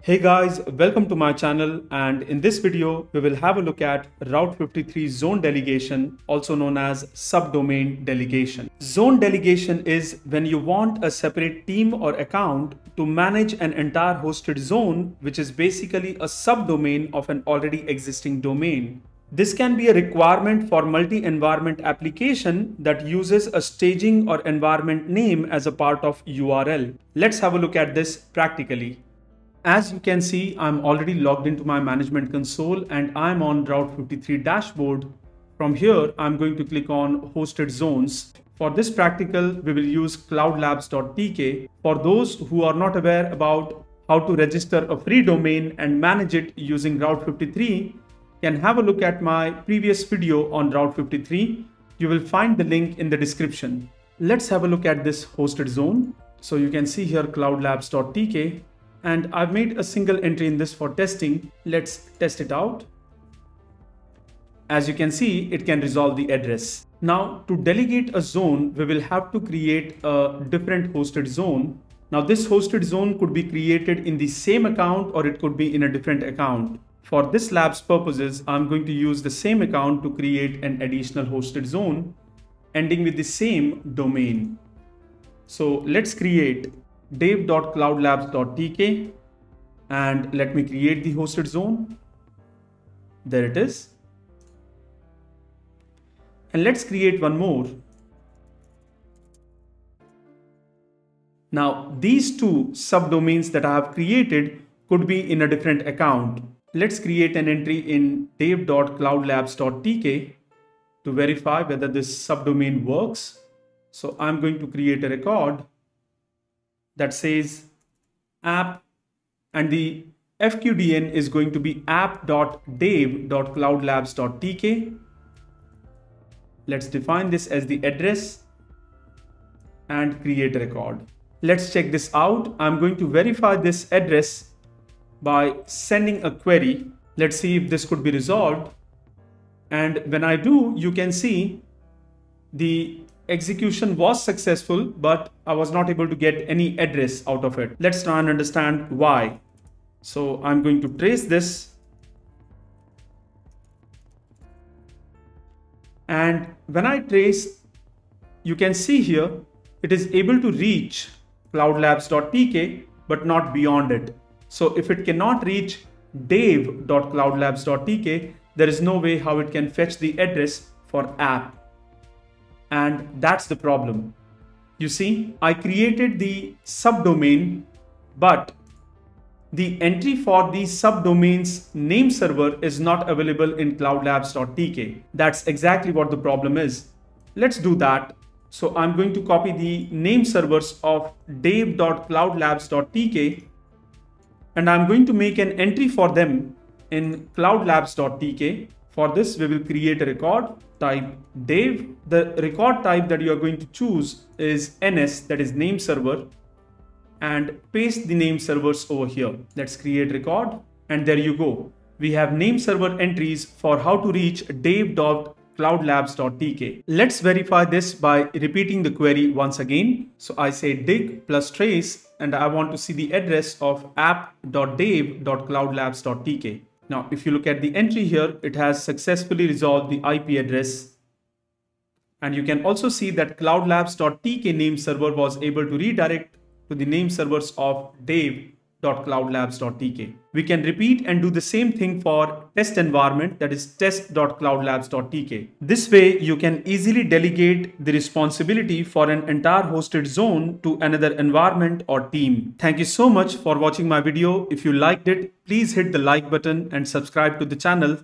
Hey guys, welcome to my channel and in this video we will have a look at Route 53 zone delegation also known as subdomain delegation. Zone delegation is when you want a separate team or account to manage an entire hosted zone which is basically a subdomain of an already existing domain. This can be a requirement for multi-environment application that uses a staging or environment name as a part of URL. Let's have a look at this practically. As you can see, I'm already logged into my management console and I'm on Route 53 dashboard. From here, I'm going to click on hosted zones. For this practical, we will use cloudlabs.tk. For those who are not aware about how to register a free domain and manage it using Route 53, can have a look at my previous video on Route 53. You will find the link in the description. Let's have a look at this hosted zone. So you can see here cloudlabs.tk and I've made a single entry in this for testing. Let's test it out. As you can see, it can resolve the address. Now to delegate a zone, we will have to create a different hosted zone. Now this hosted zone could be created in the same account or it could be in a different account. For this lab's purposes, I'm going to use the same account to create an additional hosted zone ending with the same domain. So let's create dave.cloudlabs.tk and let me create the hosted zone. There it is. And let's create one more. Now these two subdomains that I have created could be in a different account. Let's create an entry in dave.cloudlabs.tk to verify whether this subdomain works. So I'm going to create a record that says app and the FQDN is going to be app.dave.cloudlabs.tk. Let's define this as the address and create a record. Let's check this out. I'm going to verify this address by sending a query. Let's see if this could be resolved. And when I do, you can see the execution was successful, but I was not able to get any address out of it. Let's try and understand why. So I'm going to trace this. And when I trace, you can see here, it is able to reach cloudlabs.tk, but not beyond it. So if it cannot reach dave.cloudlabs.tk, there is no way how it can fetch the address for app and that's the problem. You see, I created the subdomain, but the entry for the subdomain's name server is not available in cloudlabs.tk. That's exactly what the problem is. Let's do that. So I'm going to copy the name servers of dave.cloudlabs.tk and I'm going to make an entry for them in cloudlabs.tk for this, we will create a record type Dave. The record type that you are going to choose is NS, that is name server, and paste the name servers over here. Let's create record, and there you go. We have name server entries for how to reach dave.cloudlabs.tk. Let's verify this by repeating the query once again. So I say dig plus trace, and I want to see the address of app.dave.cloudlabs.tk. Now, if you look at the entry here, it has successfully resolved the IP address. And you can also see that cloudlabs.tk name server was able to redirect to the name servers of Dave test.cloudlabs.tk. We can repeat and do the same thing for test environment that is test.cloudlabs.tk. This way you can easily delegate the responsibility for an entire hosted zone to another environment or team. Thank you so much for watching my video. If you liked it, please hit the like button and subscribe to the channel